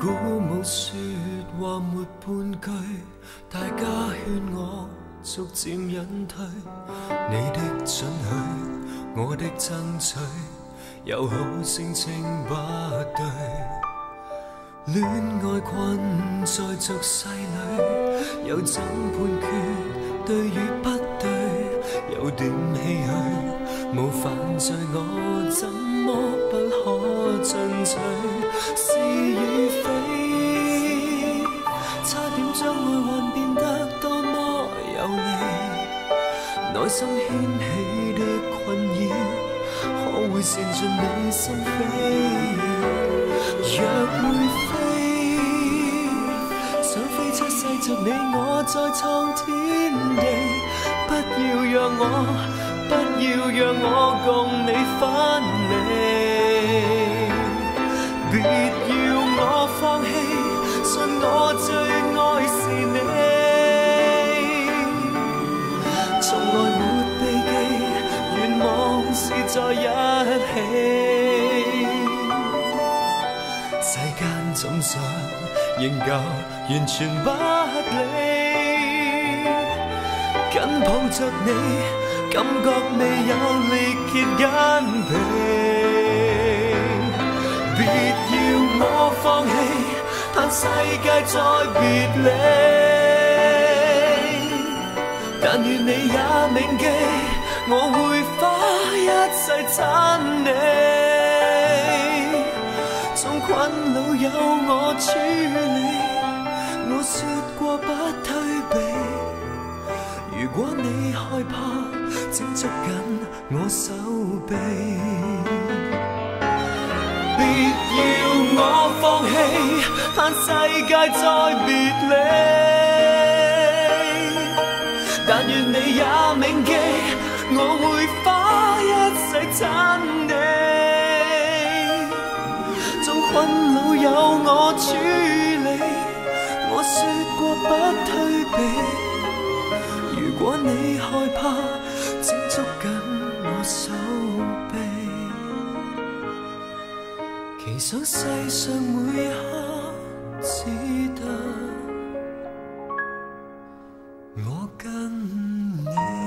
古冇说话没半句，大家劝我逐渐隐退。你的准许，我的争取，有好声称不对。恋爱困在俗世里，又怎判决对与不对？有点唏嘘，无犯罪我怎么不可进取？是与非，差点将爱幻变得多么有味。内心掀起的困扰，可会成进你心扉？若会飞，想飞出世俗，你我再创天地。不要让我，不要让我共你分离。一起，世间总想仍旧完全不理，紧抱着你，感觉未有力竭紧皮。别要我放弃，叹世界再别离。但愿你也铭记，我会。世珍你，纵困苦有我处理。我说过不退避，如果你害怕，请捉紧我手臂。别要我放弃，盼世界再别离。但愿你也铭记，我会。不退避。如果你害怕，请捉紧我手臂。其实世上每刻只得我跟你。